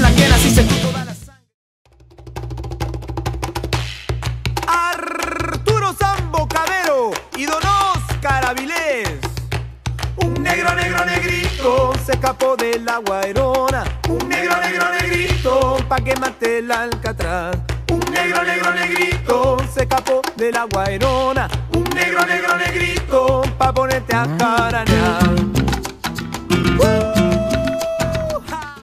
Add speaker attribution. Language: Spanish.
Speaker 1: con la que naciste tú toda la sangre. Arturo Sambo Cabero y Don Oscar Avilés. Un negro, negro, negrito se escapó de la guairona. Un negro, negro, negrito pa' que mate el alcatraz. Un negro, negro, negrito se escapó de la guairona. Un negro, negro, negrito pa' ponerte a ah. caranear.